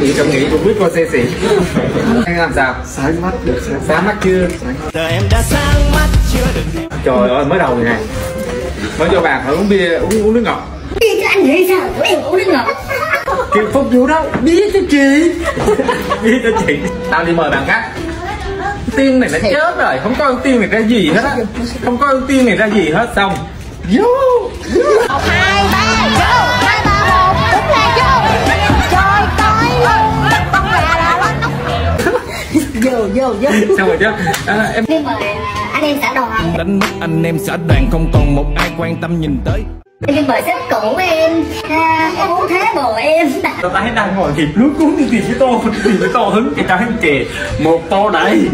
nghĩ cảm nghĩ của biết cô xe xỉ. Anh làm sao? Sáng mắt được sáng sáng mắt chưa? Giờ em đã sáng mắt chưa? Được trời ơi mới đầu này mới cho bạn phải uống bia uống uống nước ngọt. Đi cho anh nghĩ sao? Em uống nước ngọt. Chị phục vụ đâu bia cho chị. Bia cho chị. Tao đi mời bạn khác. Tiên này nó chết rồi không có ưu tiên này ra gì hết á. Không có ưu tiên này ra gì hết xong. Vô. Một hai ba vô vô vô. Xong rồi chứ? À, em đi mời anh em xã đoàn đánh mất anh em xã đoàn không còn một ai quan tâm nhìn tới. Đi mời sếp cũ em à, em uống thế bồ em. Tao thấy đang ngồi kịp luống cuốn đi tìm cái tô tìm cái tô hứng. Cái tao thấy chè một tô đầy.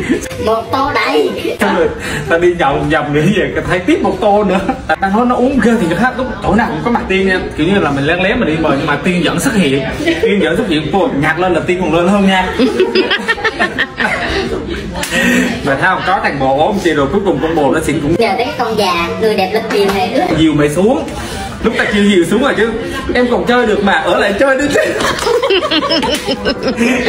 Một tô đầy. Xong rồi tao đi nhậu vòng vòng nữa về thấy tiếp một tô nữa. Tao nói nó uống ghê thì nó khác lúc chỗ nào cũng có mặt tiên nha. Kiểu như là mình lén lén mà đi mời nhưng mà tiên vẫn xuất hiện. Tiên vẫn xuất hiện cô nhạc lên là tiên còn lên hơn nha mà thấy không có thằng bồ ốm chi rồi cuối cùng con bồ nó xịn cũng nhờ tới cái con già người đẹp lịch tiền này nữa. Dìu mày xuống. Lúc ta kêu dìu xuống rồi chứ. Em còn chơi được mà ở lại chơi đi chứ.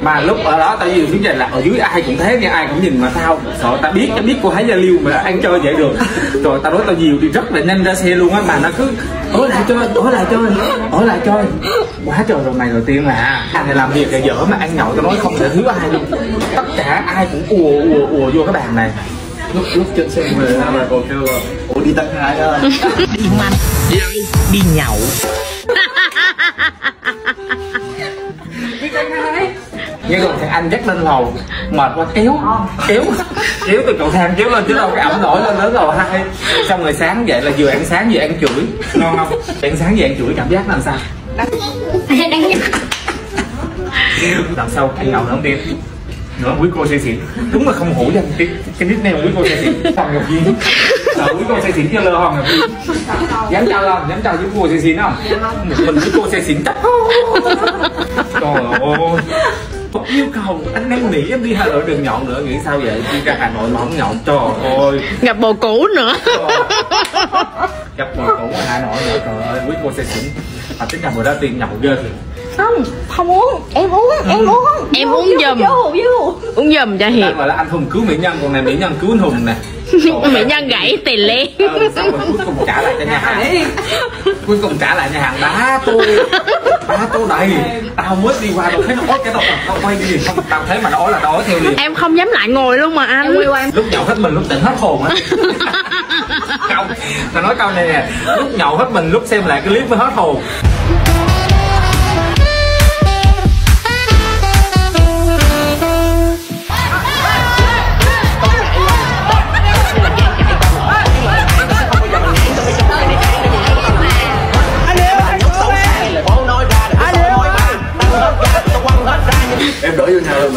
Mà lúc ở đó tao dìu xuống vậy là ở dưới ai cũng thế nha ai cũng nhìn mà tao sợ tao biết tao biết cô thấy gia liêu mà ăn chơi vậy được. Rồi tao nói tao dìu đi rất là nhanh ra xe luôn á mà nó cứ ở lại chơi ở lại chơi ở lại chơi quá trời rồi mày đầu tiên là anh này làm việc là dở mà ăn nhậu tao nói không thể thiếu ai luôn. Tất cả ai cũng ùa ùa ùa vô cái bàn này. Lúc lúc trên xe về mà còn kêu là ủa đi tăng hai đó đi manh đi nhậu. Nhưng còn thằng anh dắt lên lầu mệt quá kéo kéo kéo từ cầu thang kéo lên chứ đâu cái ẩm nổi lên đến lầu hai. Xong rồi sáng dậy là vừa ăn sáng vừa ăn chửi. Ngon không? Ăn sáng vừa ăn chửi cảm giác làm sao đang lần sau ăn nhậu nữa không tiên nữa quý cô say xỉn. Đúng là không hủ danh cái cái nickname quý cô say xỉn. Hoàng ngọc viên sợ quý cô say xỉn cho lơ hoàng ngọc viên dám chào không dám chào với cô say xỉn không? Một mình quý cô say xỉn chắc trời ơi. Một yêu cầu anh năn nỉ em đi hà nội đừng nhậu nữa nghĩ sao vậy? Đi ra hà nội mà không nhậu trời ơi. Gặp bồ cũ nữa gặp bồ cũ ở hà nội nữa trời ơi quý cô say xỉn. Mà tính ra bữa đó tiền nhậu ghê thì không không uống. Em uống em uống. Em uống giùm uống giùm cho hiệp gọi là anh hùng cứu mỹ nhân còn này mỹ nhân cứu anh hùng nè. Mỹ nhân gãy tiền liền. Ừ, xong rồi cuối cùng trả lại cho nhà hàng. Cuối cùng trả lại nhà hàng. Đá tôi đá tôi đầy. Tao mới đi qua tao thấy nó ói cái tao tao quay đi. Không tao thấy mà nó ói là tao ói theo liền. Em không dám lại ngồi luôn mà anh. Lúc nhậu hết mình lúc tỉnh hết hồn á câu tao nói câu này nè lúc nhậu hết mình lúc xem lại cái clip mới hết hồn. Em đổi vô rồi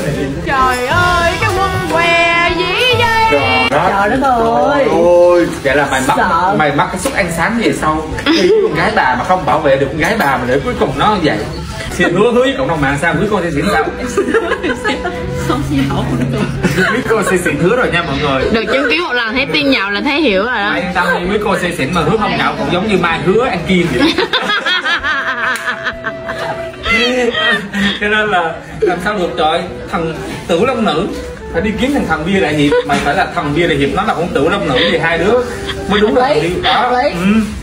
trời ơi cái quân què dĩ dây trời đất. Ôi ôi vậy là mày mắc mày mắc cái suất ăn sáng về sau? Với con gái bà mà không bảo vệ được con gái bà mà để cuối cùng nó vậy. Xin hứa hứa cộng đồng mạng sao? Quý cô sẽ xỉn sao? Quý cô sẽ xỉn hứa rồi nha mọi người. Được chứng kiến một lần thấy tin nhậu là thấy hiểu rồi đó. Mày yên tâm đi quý cô sẽ xỉn mà hứa không nhậu cũng giống như mai hứa ăn kiêng vậy. Cho nên là làm sao được trời? Thằng tử long nữ phải đi kiếm thằng thần bia đại hiệp. Mày phải là thần bia đại hiệp nó là con tử long nữ thì hai đứa mới đúng là thằng bia. Đó. ừ.